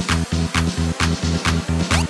ああ。